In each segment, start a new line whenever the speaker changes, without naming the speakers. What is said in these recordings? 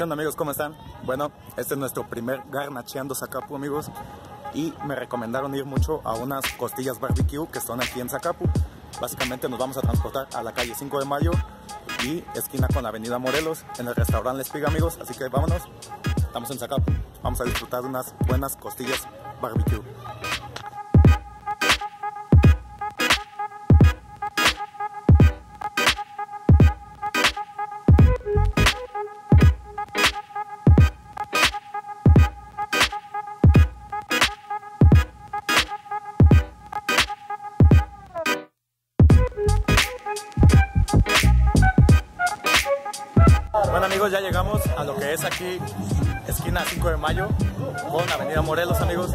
¿Qué amigos? ¿Cómo están? Bueno, este es nuestro primer Garnacheando Zacapu amigos y me recomendaron ir mucho a unas costillas barbecue que están aquí en Zacapu. Básicamente nos vamos a transportar a la calle 5 de Mayo y esquina con la avenida Morelos en el restaurante La Espiga amigos, así que vámonos, estamos en Zacapu, vamos a disfrutar de unas buenas costillas barbecue. Aquí, esquina 5 de mayo, con Avenida Morelos amigos.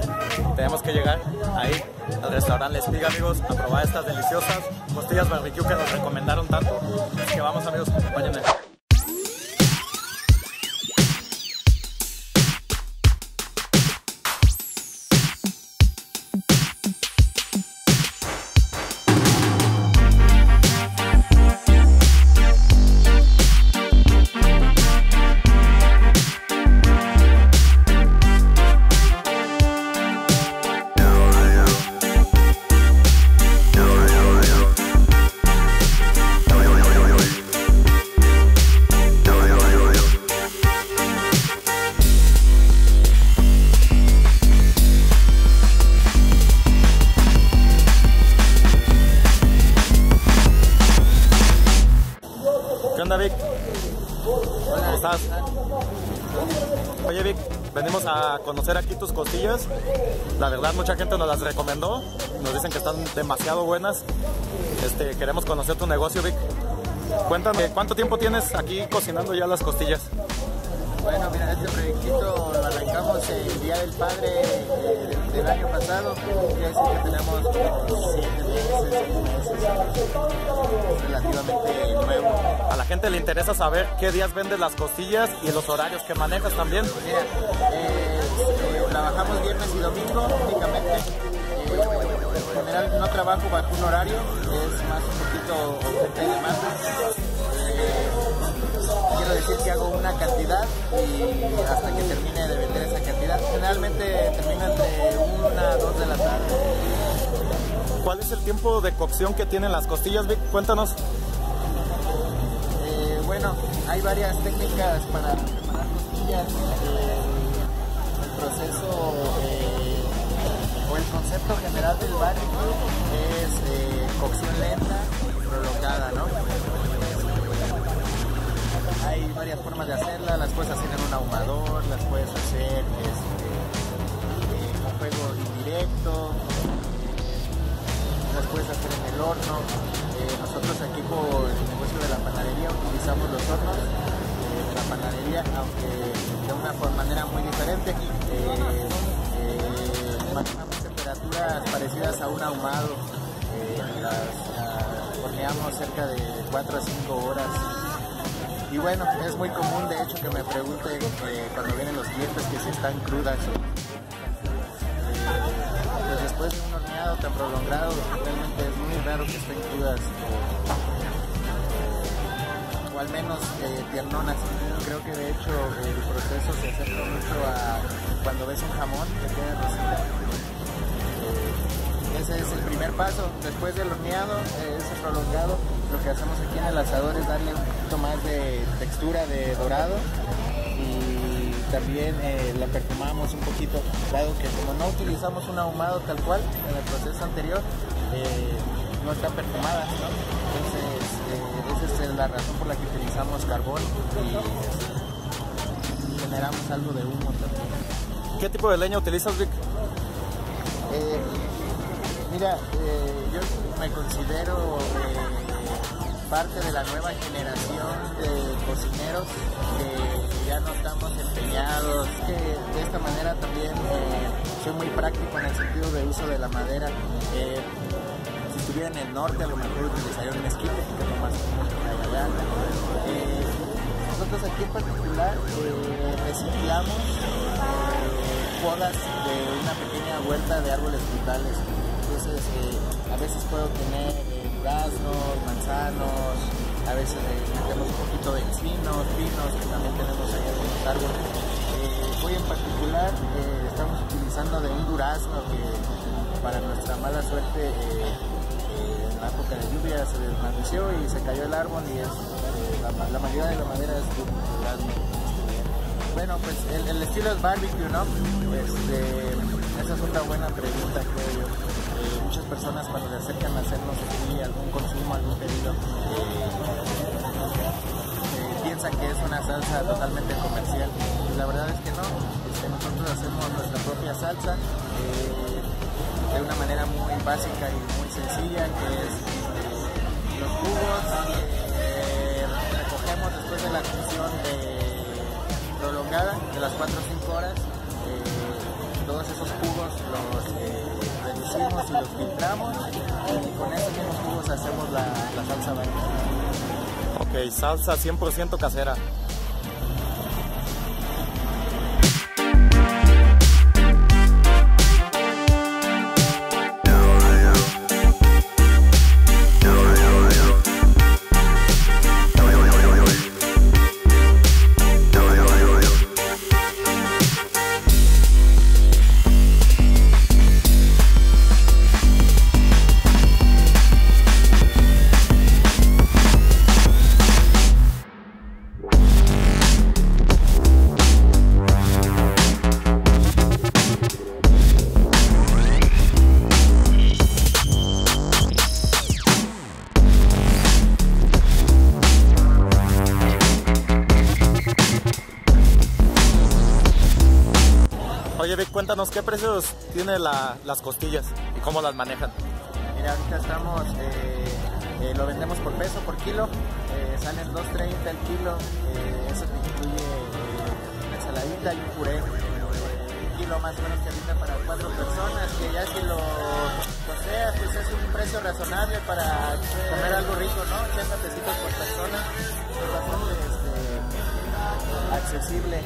Tenemos que llegar ahí al restaurante La Espiga amigos, a probar estas deliciosas costillas barbecue que nos recomendaron tanto. Así que vamos amigos, acompáñenme. Venimos a conocer aquí tus costillas. La verdad mucha gente nos las recomendó. Nos dicen que están demasiado buenas. Este, queremos conocer tu negocio Vic. Cuéntame, ¿cuánto tiempo tienes aquí cocinando ya las costillas?
Bueno, mira, este proyectito lo arrancamos el Día del Padre eh, del, del año pasado. Ya decir que tenemos como siete meses, seis meses, relativamente nuevo.
A la gente le interesa saber qué días vendes las costillas y los horarios que manejas también.
Mira, eh, eh, trabajamos viernes y domingo únicamente. Eh, en general no trabajo bajo un horario, es más un poquito oferta y demanda. Quiero decir que hago una cantidad y hasta que termine de vender esa cantidad. Generalmente termino entre una a dos de la tarde.
¿Cuál es el tiempo de cocción que tienen las costillas Vic? Cuéntanos.
Eh, bueno, hay varias técnicas para preparar costillas. Eh, el proceso eh, o el concepto general del barbecue es cocción lenta y prolongada, ¿no? Hay varias formas de hacerla, las puedes hacer en un ahumador, las puedes hacer este, eh, con fuego indirecto, las puedes hacer en el horno. Eh, nosotros aquí por el negocio de la panadería utilizamos los hornos eh, de la panadería, aunque de una manera muy diferente. Eh, manejamos temperaturas parecidas a un ahumado. Las ah, horneamos cerca de 4 a 5 horas. Y bueno, es muy común de hecho que me pregunten eh, cuando vienen los clientes que si están crudas. Eh, pues después de un horneado tan prolongado, realmente es muy raro que estén crudas o, o al menos eh, tiernonas. Creo que de hecho el proceso se acerca mucho a cuando ves un jamón que queda rosita. Primer paso. Después del horneado, eh, ese prolongado, lo que hacemos aquí en el asador es darle un poquito más de textura de dorado y también eh, la perfumamos un poquito, dado que como no utilizamos un ahumado tal cual en el proceso anterior, eh, no están perfumadas, ¿no? Entonces, eh, esa es la razón por la que utilizamos carbón y generamos algo de humo también.
¿Qué tipo de leña utilizas Vic?
Mira, eh, yo me considero eh, parte de la nueva generación de cocineros que ya no estamos empeñados, que de esta manera también eh, soy muy práctico en el sentido de uso de la madera. Eh, si estuviera en el norte a lo mejor utilizaría un mezquite, que es lo más allá. Nosotros aquí en particular reciclamos podas de una pequeña huerta de árboles frutales. Eh, a veces puedo tener eh, duraznos, manzanos, a veces le metemos un poquito de encinos, pinos, que también tenemos ahí algunos árboles. Eh, hoy en particular eh, estamos utilizando de un durazno que para nuestra mala suerte eh, eh, en la época de lluvia se desvaneció y se cayó el árbol y es, eh, la, mayoría de la madera es du- durazno. Bueno, pues el, el estilo es barbecue, ¿no? Este, esa es otra buena pregunta, creo yo. Eh, personas cuando se acercan a hacernos aquí algún consumo, algún pedido, eh, eh, piensan que es una salsa totalmente comercial. Y la verdad es que no. Este, nosotros hacemos nuestra propia salsa eh, de una manera muy básica y muy sencilla, que es eh, los jugos que recogemos después de la cocción prolongada de las 4 o 5 horas. Todos esos jugos los eh, reducimos y los filtramos y con esos mismos jugos hacemos la, la salsa barbecue.
Ok, salsa 100% casera. Qué precios tiene la- las costillas y cómo las manejan.
Mira, ahorita estamos, eh, eh, lo vendemos por peso, por kilo, eh, salen 2.30 el kilo, eh, eso te incluye una ensaladita y un puré, un kilo más o menos que ahorita para cuatro personas, que ya si lo costeas, pues es un precio razonable para comer algo rico, ¿no? 80 pesitos por persona, es bastante este, accesible.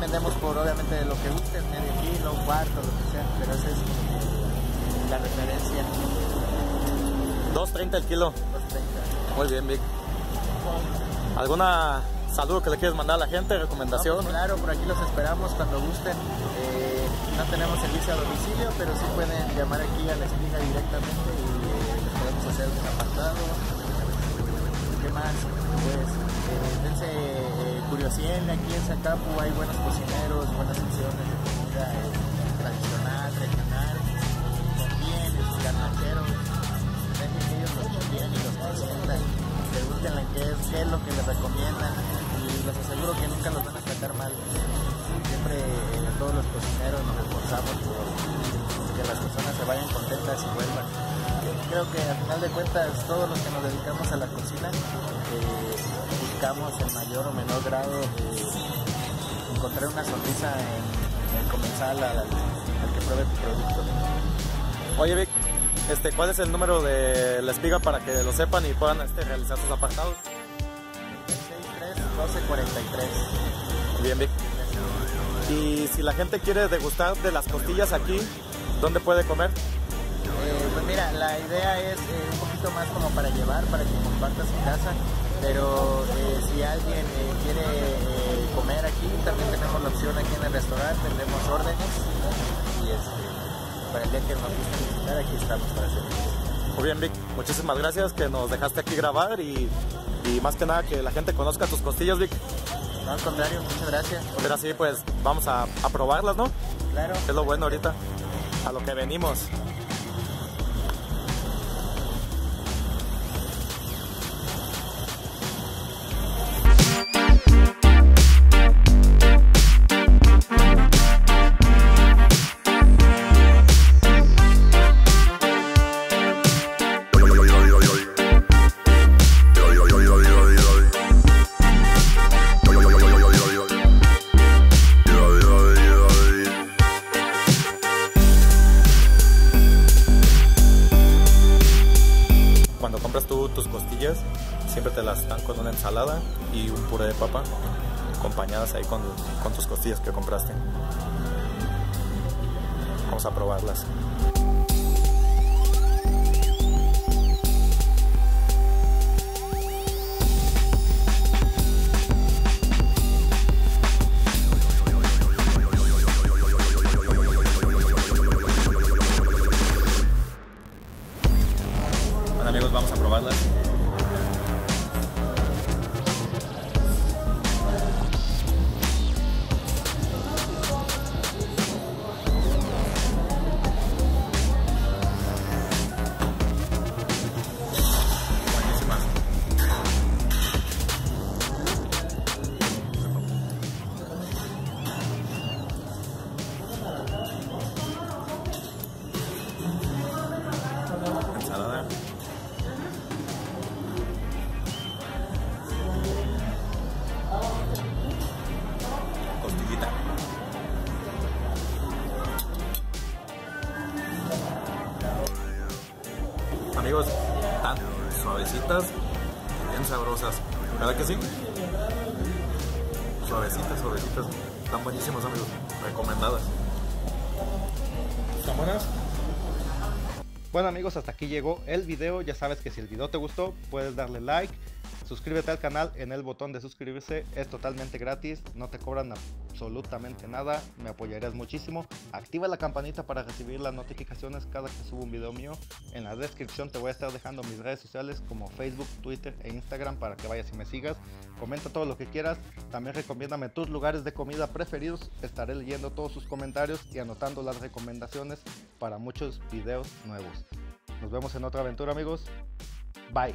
Vendemos por obviamente lo que gusten, medio kilo, un cuarto, lo que sea, pero esa es la referencia.
2.30 el kilo.
2.30.
Muy bien, Vic. ¿Alguna saludo que le quieres mandar a la gente?
No,
¿Recomendación?
pues claro, por aquí los esperamos cuando gusten. Eh, no tenemos servicio a domicilio, pero sí pueden llamar aquí a la espiga directamente y eh, les podemos hacer un apartado. ¿Qué más? Curiosidad, aquí en Zacapu hay buenos cocineros, buenas opciones de comida eh, tradicional, regional. En sus garnacheros, dejen que ellos los confíen y los consientan. Pregúntenle qué es, qué es lo que les recomiendan y les aseguro que nunca los van a tratar mal. Siempre eh, todos los cocineros nos esforzamos por que las personas se vayan contentas y vuelvan. Creo que al final de cuentas todos los que nos dedicamos a la cocina eh, buscamos en mayor o menor grado eh, encontrar una sonrisa en el comensal al, al que pruebe tu producto.
Oye, Vic, este, ¿cuál es el número de la espiga para que lo sepan y puedan este, realizar sus apartados?
1243.
Bien, Vic. Y si la gente quiere degustar de las costillas aquí, ¿dónde puede comer?
Eh, pues mira, la idea es eh, un poquito más como para llevar, para que compartas en casa, pero eh, si alguien eh, quiere comer aquí, también tenemos la opción aquí en el restaurante, tenemos órdenes y este, para el día que nos guste visitar, aquí estamos para servirles.
Muy bien, Vic. Muchísimas gracias que nos dejaste aquí grabar y, y más que nada que la gente conozca tus costillas, Vic.
No, al contrario, muchas gracias.
Pero así, pues, vamos a, a probarlas, ¿no?
Claro.
Es lo bueno ahorita. A lo que venimos. Siempre te las dan con una ensalada y un puré de papa, acompañadas ahí con, con tus costillas que compraste. Vamos a probarlas. Suavecitas, bien sabrosas. ¿Verdad que sí? Suavecitas, suavecitas. Están buenísimas, amigos. Recomendadas. ¿Están buenas?
Bueno amigos, hasta aquí llegó el video. Ya sabes que si el video te gustó, puedes darle like, suscríbete al canal en el botón de suscribirse. Es totalmente gratis, no te cobran absolutamente nada. Me apoyarías muchísimo. Activa la campanita para recibir las notificaciones cada que subo un video mío. En la descripción te voy a estar dejando mis redes sociales como Facebook, Twitter e Instagram para que vayas y me sigas. Comenta todo lo que quieras. También recomiéndame tus lugares de comida preferidos. Estaré leyendo todos sus comentarios y anotando las recomendaciones para muchos videos nuevos. Nos vemos en otra aventura amigos. Bye.